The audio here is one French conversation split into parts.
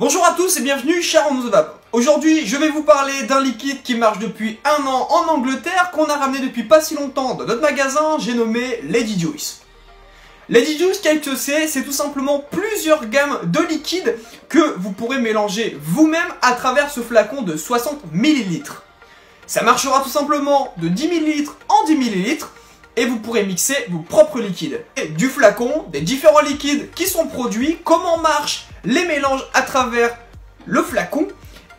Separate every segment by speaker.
Speaker 1: Bonjour à tous et bienvenue chez On the. Aujourd'hui, je vais vous parler d'un liquide qui marche depuis un an en Angleterre, qu'on a ramené depuis pas si longtemps dans notre magasin, j'ai nommé Lady Juice. Lady Juice, qu'est-ce que c'est C'est tout simplement plusieurs gammes de liquides que vous pourrez mélanger vous-même à travers ce flacon de 60 ml. Ça marchera tout simplement de 10 ml en 10 ml et vous pourrez mixer vos propres liquides. Et du flacon, des différents liquides qui sont produits, comment marchent les mélanges à travers le flacon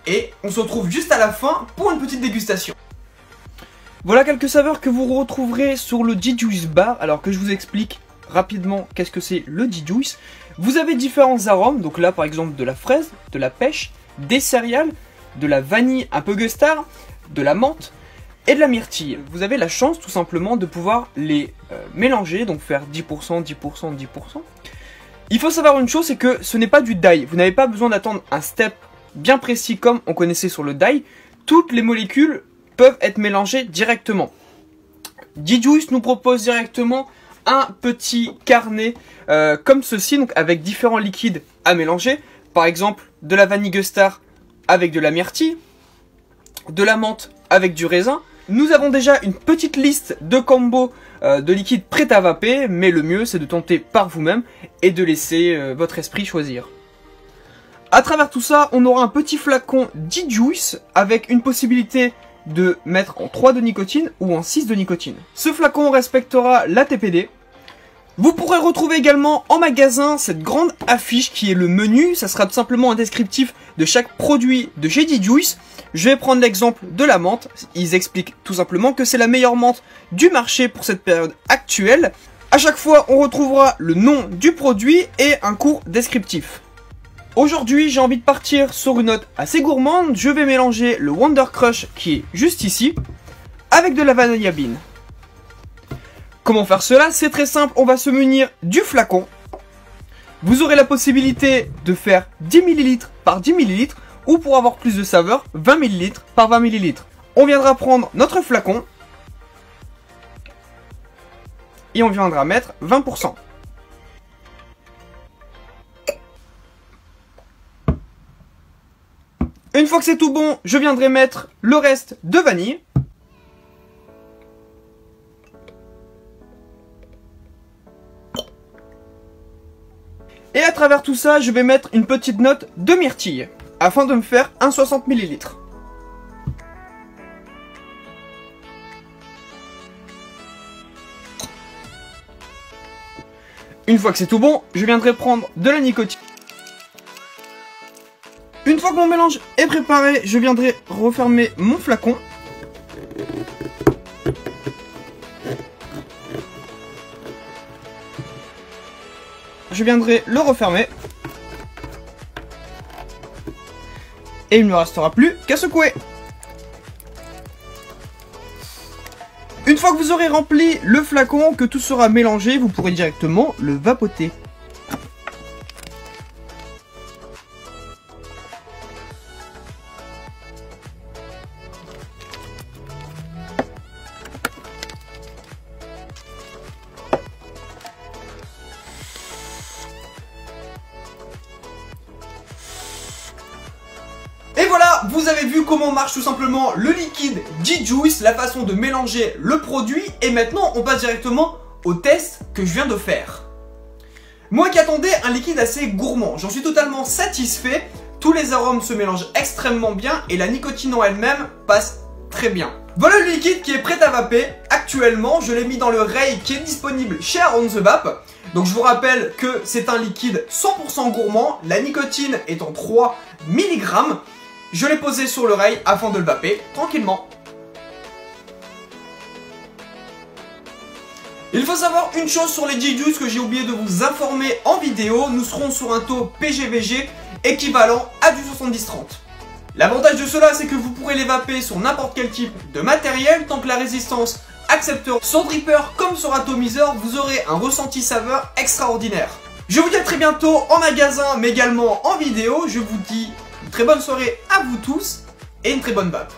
Speaker 1: et on se retrouve juste à la fin pour une petite dégustation. Voilà quelques saveurs que vous retrouverez sur le D-Juice Bar, alors que je vous explique rapidement qu'est-ce que c'est le D-Juice. Vous avez différents arômes, donc là par exemple de la fraise, de la pêche, des céréales, de la vanille un peu gustard, de la menthe, et de la myrtille. Vous avez la chance tout simplement de pouvoir les euh, mélanger, donc faire 10%, 10%, 10%. Il faut savoir une chose, c'est que ce n'est pas du dye. Vous n'avez pas besoin d'attendre un step bien précis comme on connaissait sur le dye. Toutes les molécules peuvent être mélangées directement. D-Juice nous propose directement un petit carnet euh, comme ceci, donc avec différents liquides à mélanger. Par exemple, de la vanille gustar avec de la myrtille, de la menthe avec du raisin, nous avons déjà une petite liste de combos euh, de liquides prêts à vaper, mais le mieux c'est de tenter par vous-même et de laisser euh, votre esprit choisir. À travers tout ça, on aura un petit flacon D-Juice avec une possibilité de mettre en 3 de nicotine ou en 6 de nicotine. Ce flacon respectera la TPD, vous pourrez retrouver également en magasin cette grande affiche qui est le menu. Ça sera tout simplement un descriptif de chaque produit de chez Juice. Je vais prendre l'exemple de la menthe. Ils expliquent tout simplement que c'est la meilleure menthe du marché pour cette période actuelle. À chaque fois, on retrouvera le nom du produit et un court descriptif. Aujourd'hui, j'ai envie de partir sur une note assez gourmande. Je vais mélanger le Wonder Crush qui est juste ici avec de la vanilla bean. Comment faire cela? C'est très simple, on va se munir du flacon. Vous aurez la possibilité de faire 10 ml par 10 ml ou pour avoir plus de saveur, 20 ml par 20 ml. On viendra prendre notre flacon et on viendra mettre 20%. Une fois que c'est tout bon, je viendrai mettre le reste de vanille. À travers tout ça, je vais mettre une petite note de myrtille, afin de me faire un 60 ml. Une fois que c'est tout bon, je viendrai prendre de la nicotine. Une fois que mon mélange est préparé, je viendrai refermer mon flacon je viendrai le refermer. Et il ne me restera plus qu'à secouer. Une fois que vous aurez rempli le flacon, que tout sera mélangé, vous pourrez directement le vapoter. Vous avez vu comment marche tout simplement le liquide D-Juice, la façon de mélanger le produit. Et maintenant, on passe directement au test que je viens de faire. Moi qui attendais un liquide assez gourmand, j'en suis totalement satisfait. Tous les arômes se mélangent extrêmement bien et la nicotine en elle-même passe très bien. Voilà le liquide qui est prêt à vaper. Actuellement, je l'ai mis dans le Ray qui est disponible chez Around the Vape. Donc je vous rappelle que c'est un liquide 100% gourmand. La nicotine est en 3 mg. Je l'ai posé sur l'oreille afin de le vaper tranquillement. Il faut savoir une chose sur les G-Juice que j'ai oublié de vous informer en vidéo. Nous serons sur un taux PGVG équivalent à du 70-30. L'avantage de cela, c'est que vous pourrez les vaper sur n'importe quel type de matériel tant que la résistance acceptera. Sur Dripper comme sur Atomizer, vous aurez un ressenti saveur extraordinaire. Je vous dis à très bientôt en magasin mais également en vidéo. Je vous dis très bonne soirée à vous tous et une très bonne vape.